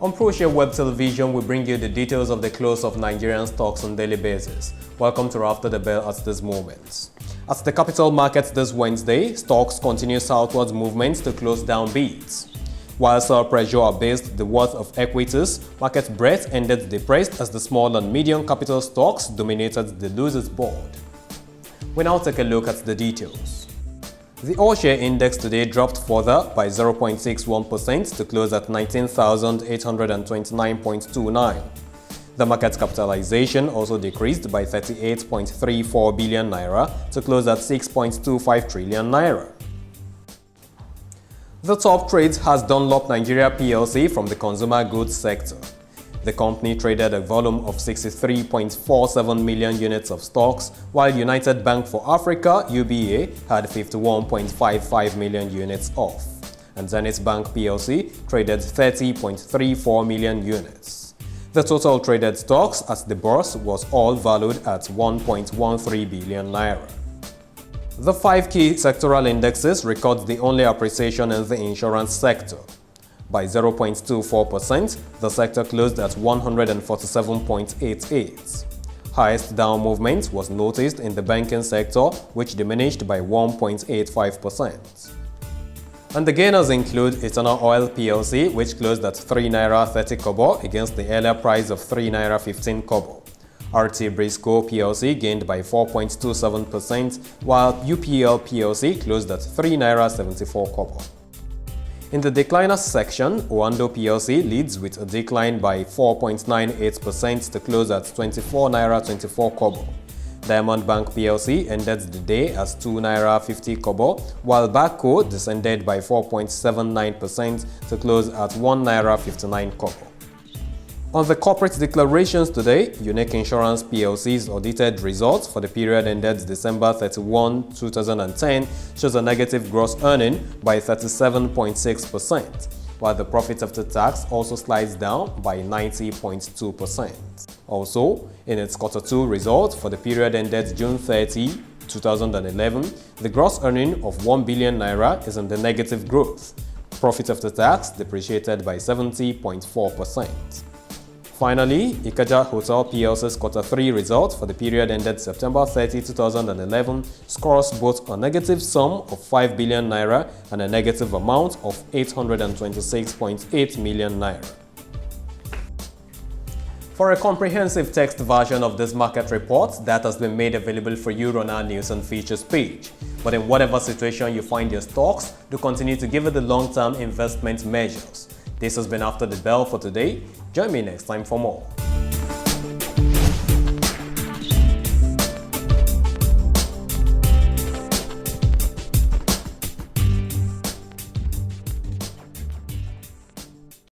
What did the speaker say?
On ProShare Web Television, we bring you the details of the close of Nigerian stocks on daily basis. Welcome to After the Bell at this moment. At the capital markets this Wednesday, stocks continue southwards movements to close down beats. While sell pressure abased the worth of equities, market breadth ended depressed as the small and medium capital stocks dominated the losers board. We now take a look at the details. The all-share index today dropped further by 0.61% to close at 19,829.29. The market capitalization also decreased by 38.34 billion naira to close at 6.25 trillion naira. The top trades has Dunlop Nigeria PLC from the consumer goods sector. The company traded a volume of 63.47 million units of stocks, while United Bank for Africa UBA had 51.55 million units off, and Zenith Bank PLC traded 30.34 million units. The total traded stocks at the bourse was all valued at 1.13 billion naira. The five key sectoral indexes record the only appreciation in the insurance sector. By 0.24%, the sector closed at 147.88. Highest down movement was noticed in the banking sector, which diminished by 1.85%. And the gainers include Eterna Oil PLC, which closed at 3 naira 30 kobo against the earlier price of 3 naira 15 kobo. RT Briscoe PLC gained by 4.27%, while UPL PLC closed at 3 naira 74 kobo. In the decliners section, Oando PLC leads with a decline by 4.98% to close at 24 naira 24 kobo. Diamond Bank PLC ended the day as 2 naira 50 kobo, while Bako descended by 4.79% to close at 1 naira 59 kobo. On the corporate declarations today, Unique Insurance PLC's audited results for the period ended December 31, 2010 shows a negative gross earning by 37.6%, while the profit after tax also slides down by 90.2%. Also, in its quarter 2 results for the period ended June 30, 2011, the gross earning of 1 billion naira is in the negative growth. Profit after tax depreciated by 70.4%. Finally, Ikeja Hotel PLC's quarter 3 results for the period ended September 30, 2011 scores both a negative sum of 5 billion naira and a negative amount of 826.8 million naira. For a comprehensive text version of this market report, that has been made available for you on our news and features page. But in whatever situation you find your stocks, do continue to give it the long-term investment measures. This has been After the Bell for today. Join me next time for more.